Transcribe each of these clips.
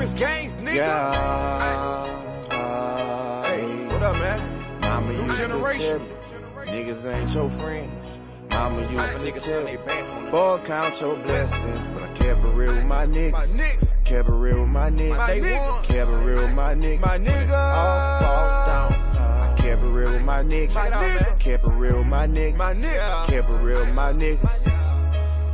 Chris Gains, nigga. Yeah. Hey, what up, man? Mama New generation. Niggas ain't your friends. Mama My to niggas tell me, they back on the boy, count your blessings. But I kept it real with my niggas. My niggas. Kept it real with my niggas. My niggas. Kept it real with my niggas. My nigga. All fall down. I kept it real with my niggas. My nigga. Kept it real with my niggas. My nigga. Kept it real with my niggas.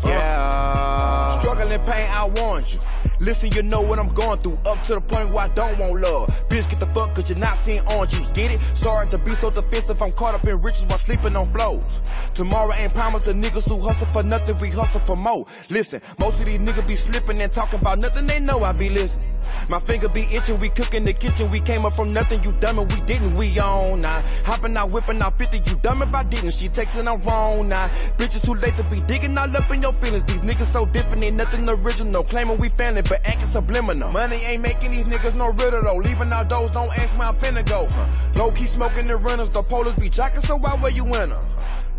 Yeah. Struggling pain, I warned you. Listen, you know what I'm going through. Up to the point where I don't want love. Bitch, get the fuck, cause you're not seeing orange juice. Get it? Sorry to be so defensive. I'm caught up in riches while sleeping on flows. Tomorrow ain't promised the niggas who hustle for nothing, we hustle for more. Listen, most of these niggas be slipping and talking about nothing, they know I be listening. My finger be itching, we cook in the kitchen. We came up from nothing, you dumb and we didn't. We on now. Hopping out, whipping out 50, you dumb if I didn't. She texting, I'm wrong now. Bitch, it's too late to be digging all up in your feelings. These niggas so different, ain't nothing original. Claiming we family, but acting subliminal. Money ain't making these niggas no riddle though. Leaving out those, don't ask where I'm finna go. Huh. Low key smoking the runners, the polos be jocking, so why were you in her?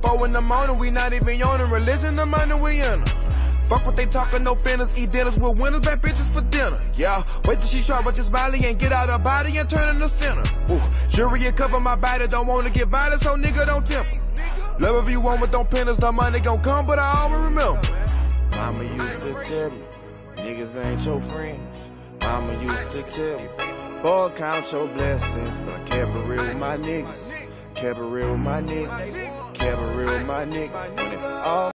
Four in the morning, we not even on religion, the money we in her. Fuck what they talking, no fanners, eat dinners with winners, bad bitches for dinner. Yeah, wait till she try with this body and get out her body and turn in the center. Ooh, jury and cover my body, don't wanna get violent, so nigga don't tempt. Love if you want, but don't pin us, the money gon' come, but I always remember. Mama used to tell me, niggas ain't your friends. Mama used to tell me, boy, count your blessings. But I kept it real with my niggas. Kept it real with my niggas. Kept it real with my niggas. When it all